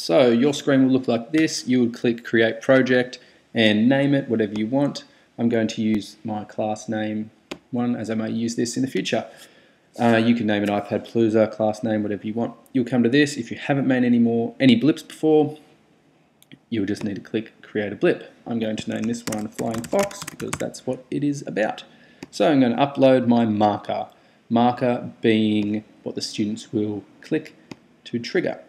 So your screen will look like this. You would click create project and name it whatever you want. I'm going to use my class name one as I may use this in the future. Uh, you can name it iPadpalooza, class name, whatever you want. You'll come to this. If you haven't made any more any blips before, you'll just need to click create a blip. I'm going to name this one Flying Fox because that's what it is about. So I'm going to upload my marker. Marker being what the students will click to trigger.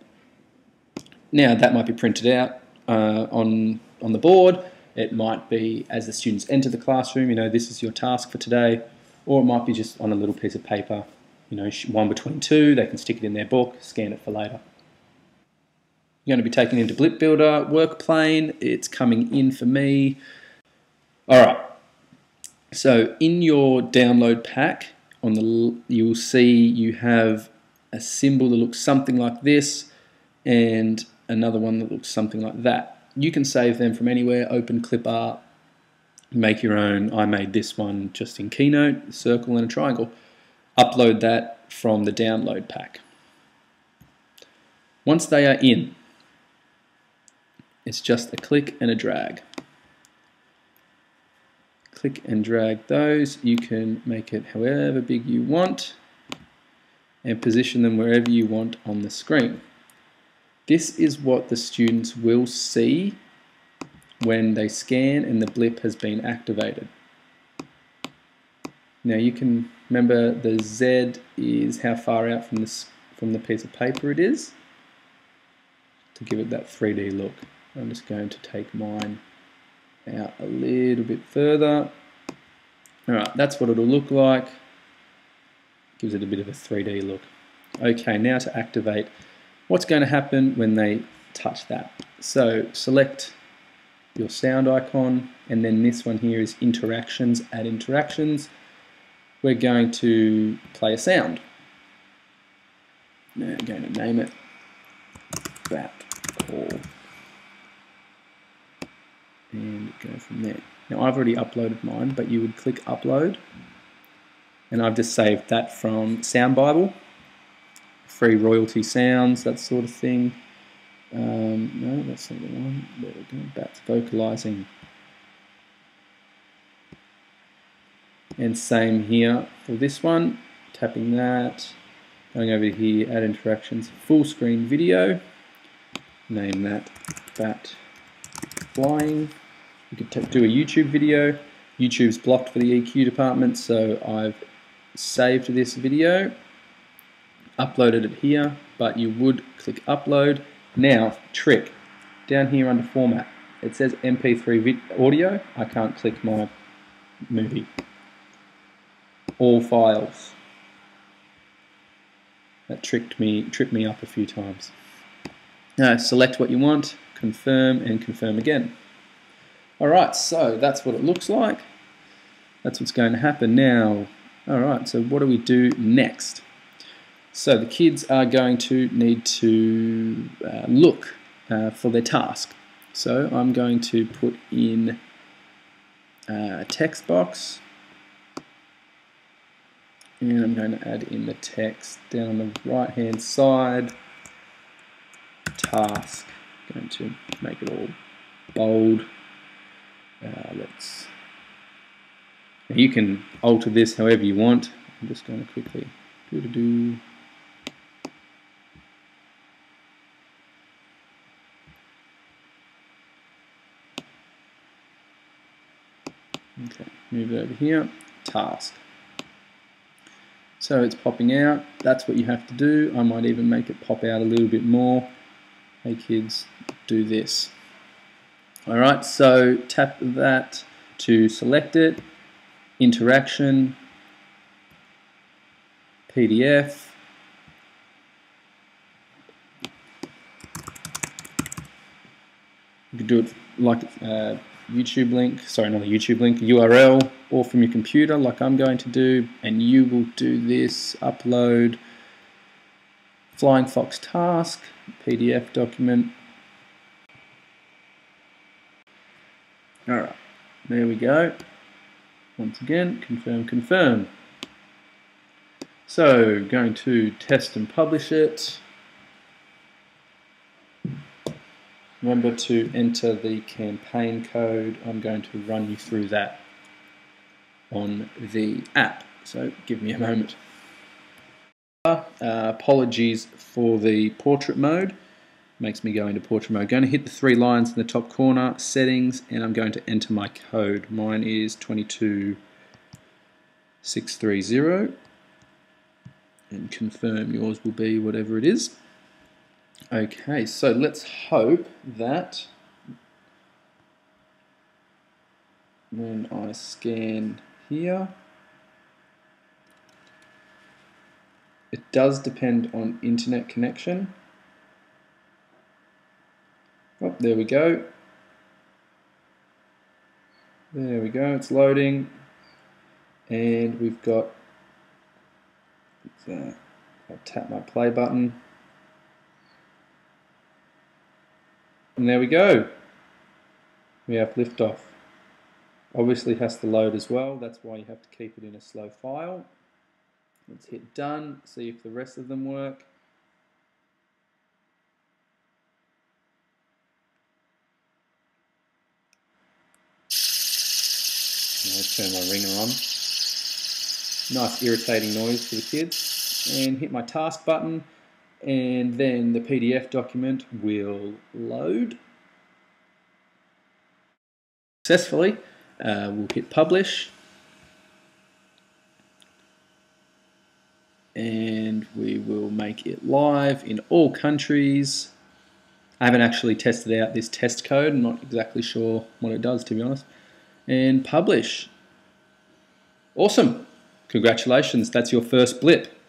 Now that might be printed out uh, on, on the board. It might be as the students enter the classroom, you know, this is your task for today. Or it might be just on a little piece of paper, you know, one between two, they can stick it in their book, scan it for later. You're going to be taken into Blippbuilder work plane. It's coming in for me. All right. So in your download pack, on the you will see you have a symbol that looks something like this, and another one that looks something like that. You can save them from anywhere, open clip art, make your own. I made this one just in Keynote, a circle and a triangle. Upload that from the download pack. Once they are in, it's just a click and a drag. Click and drag those. You can make it however big you want and position them wherever you want on the screen. This is what the students will see when they scan and the blip has been activated. Now you can remember the Z is how far out from this from the piece of paper it is to give it that 3D look. I'm just going to take mine out a little bit further. Alright, that's what it'll look like. Gives it a bit of a 3D look. Okay, now to activate what's going to happen when they touch that. So select your sound icon and then this one here is interactions, add interactions. We're going to play a sound. Now I'm going to name it bat call and go from there. Now I've already uploaded mine but you would click upload and I've just saved that from SoundBible free royalty sounds, that sort of thing. Um, no, that's not the one. There we go. That's vocalizing. And same here for this one. Tapping that. Going over here, add interactions, full screen video. Name that bat flying. You could do a YouTube video. YouTube's blocked for the EQ department, so I've saved this video uploaded it here, but you would click upload. Now, trick, down here under format, it says MP3 audio. I can't click my movie. All files. That tricked me, tripped me up a few times. Now, select what you want, confirm, and confirm again. Alright, so that's what it looks like. That's what's going to happen now. Alright, so what do we do next? So the kids are going to need to uh, look uh, for their task. So I'm going to put in uh, a text box. And I'm going to add in the text down on the right hand side. Task. I'm going to make it all bold. Uh, let's you can alter this however you want. I'm just going to quickly do do do Okay, move it over here, task. So it's popping out, that's what you have to do. I might even make it pop out a little bit more. Hey kids, do this. Alright, so tap that to select it, interaction, PDF, you could do it like uh, YouTube link, sorry, not a YouTube link, URL, or from your computer like I'm going to do, and you will do this, upload Flying Fox task, PDF document. Alright, there we go. Once again, confirm, confirm. So, going to test and publish it. Remember to enter the campaign code. I'm going to run you through that on the app. So give me a moment. Uh, apologies for the portrait mode. Makes me go into portrait mode. Going to hit the three lines in the top corner, settings, and I'm going to enter my code. Mine is 22630 and confirm yours will be whatever it is. Okay, so let's hope that when I scan here, it does depend on internet connection. Oh, there we go. There we go, it's loading. And we've got, uh, I'll tap my play button. And there we go. We have liftoff. Obviously has to load as well. That's why you have to keep it in a slow file. Let's hit done, see if the rest of them work. I'll turn my ringer on. Nice irritating noise for the kids. And hit my task button and then the PDF document will load successfully. Uh, we'll hit publish and we will make it live in all countries. I haven't actually tested out this test code, I'm not exactly sure what it does to be honest. And publish. Awesome. Congratulations, that's your first blip.